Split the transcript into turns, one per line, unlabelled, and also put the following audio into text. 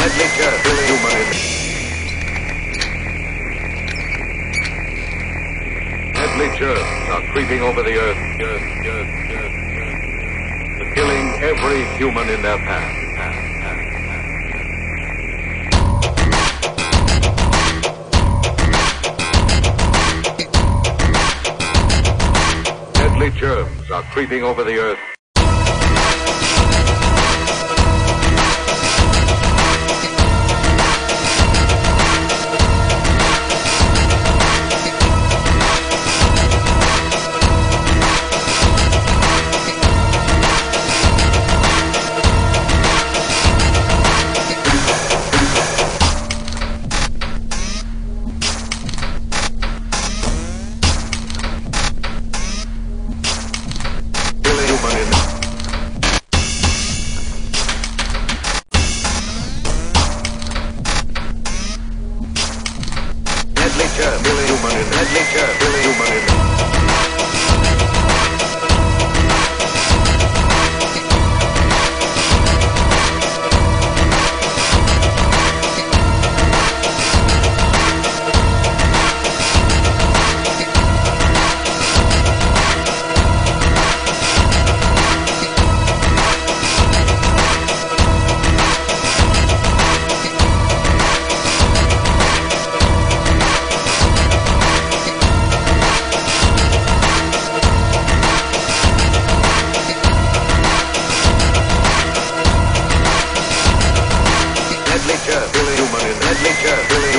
Human. Deadly germs are creeping over the earth, earth, killing every human in their path. Deadly germs are creeping over the earth, nature.